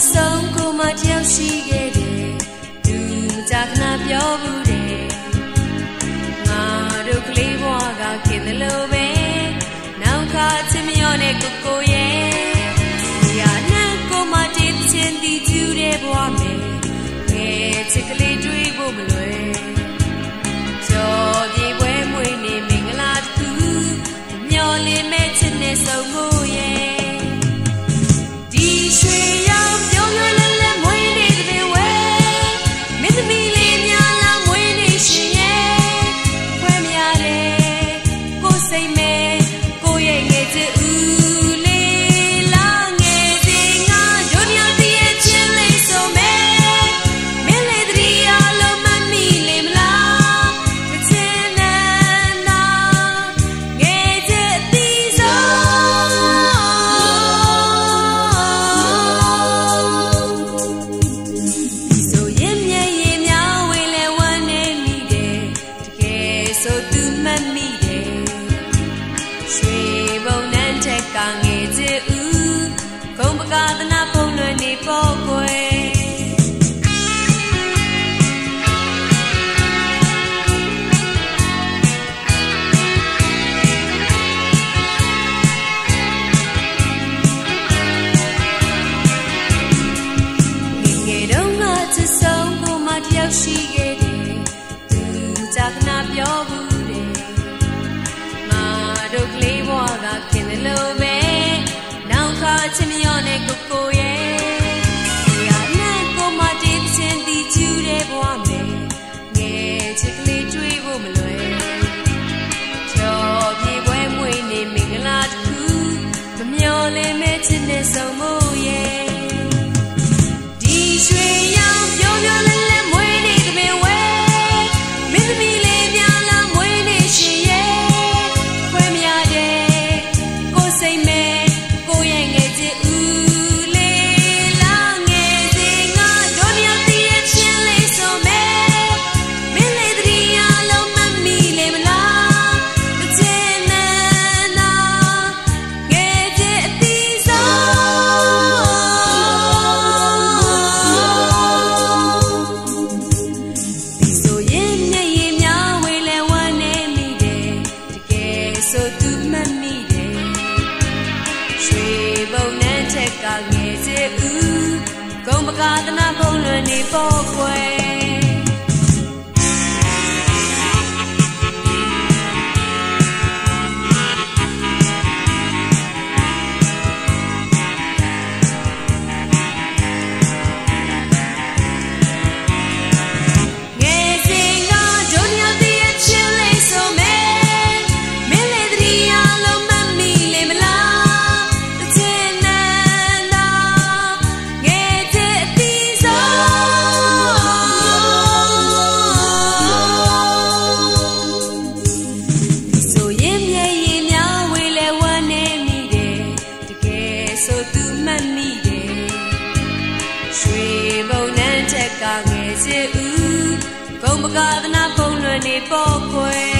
sông cô mà 你给侬阿只手，唔要输给伊，从不拿别人。sinners so much. မကသနာဖုံးလွယ်နေပေါ့ကွယ်ဦးဘုံပကာသနာဘုံလွယ်နေပေါ်ခွဲ